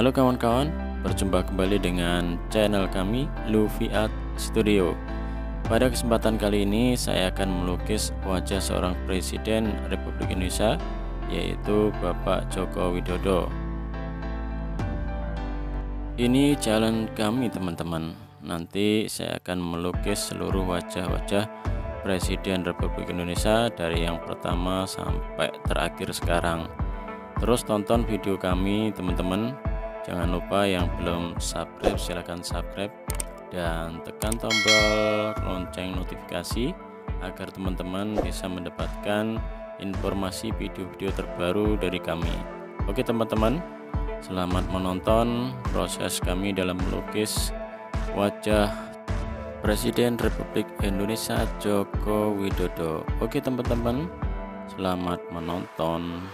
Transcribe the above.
Halo kawan-kawan, berjumpa kembali dengan channel kami Luffy Art Studio. Pada kesempatan kali ini saya akan melukis wajah seorang Presiden Republik Indonesia yaitu Bapak Joko Widodo. Ini jalan kami teman-teman. Nanti saya akan melukis seluruh wajah-wajah Presiden Republik Indonesia dari yang pertama sampai terakhir sekarang. Terus tonton video kami teman-teman Jangan lupa yang belum subscribe silahkan subscribe dan tekan tombol lonceng notifikasi agar teman-teman bisa mendapatkan informasi video-video terbaru dari kami. Oke teman-teman, selamat menonton proses kami dalam melukis wajah Presiden Republik Indonesia Joko Widodo. Oke teman-teman, selamat menonton.